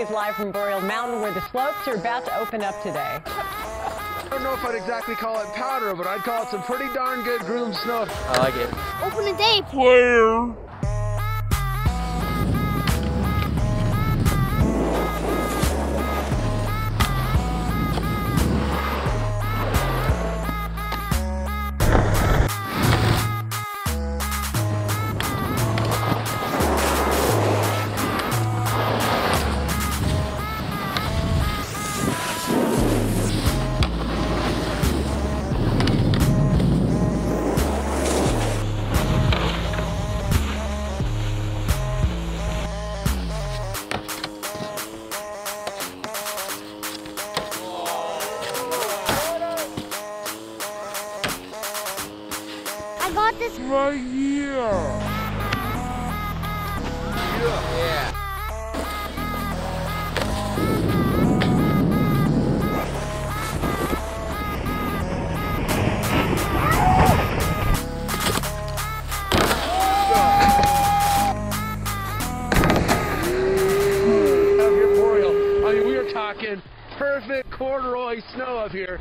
is live from Boreal Mountain where the slopes are about to open up today. I don't know if I'd exactly call it powder, but I'd call it some pretty darn good groomed snow. I like it. Open a day. Player. I got this. Right here. Yeah. Up here, Boreal. I mean, we are talking perfect corduroy snow up here.